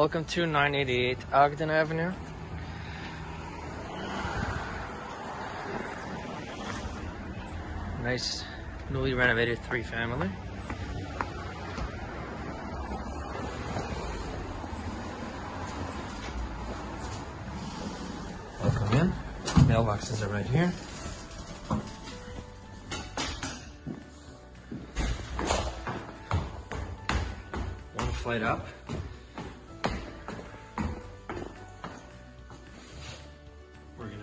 Welcome to 988 Ogden Avenue. Nice, newly renovated three family. Welcome in. Mailboxes are right here. One flight up.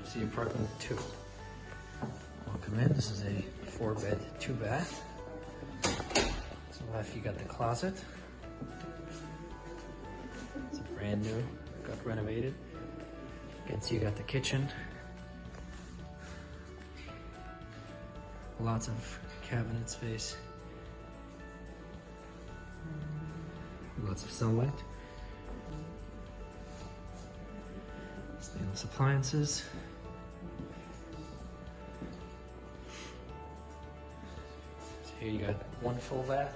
See apartment two. Welcome in. This is a four bed, two bath. So left you got the closet. It's brand new, got renovated. Can see you got the kitchen. Lots of cabinet space. Lots of sunlight. Stainless appliances. Here you go. one full bath.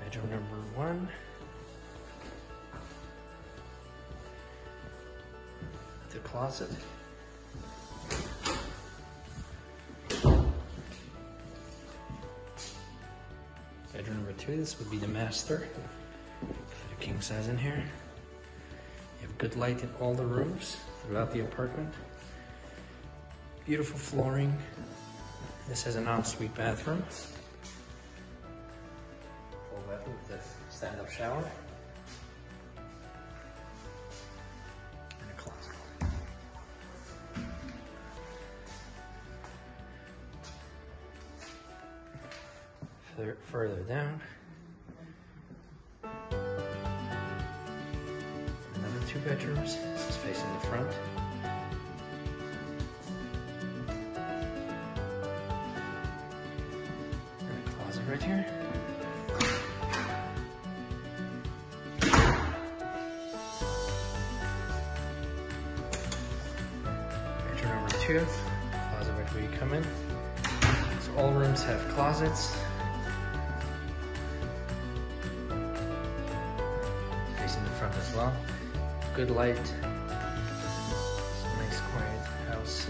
Bedroom number one. The closet. Bedroom number two, this would be the master. Fit a king size in here. Good light in all the rooms throughout the apartment. Beautiful flooring. This has an ensuite bathroom. Full bathroom with a stand-up shower. And a closet. Further down. Two bedrooms. This is facing the front. And a closet right here. Bedroom number two. Closet right where you come in. So all rooms have closets. facing the front as well. Good light. It's a nice quiet house.